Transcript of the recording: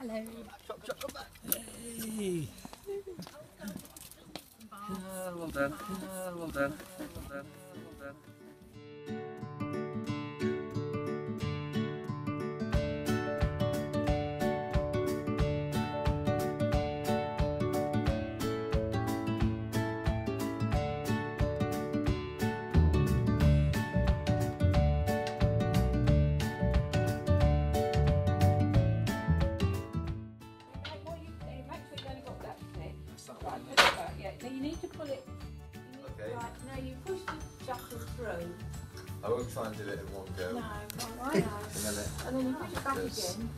Hello. Chop, chop, come back. Hey. Well done. Well done. Well done. Well done. Put it back, yeah. Now you need to pull it. you need- Okay. Right, now you push the shuttle through. I won't try and do it in one go. No, no, I know. And then it, And then you push it back Yes. again.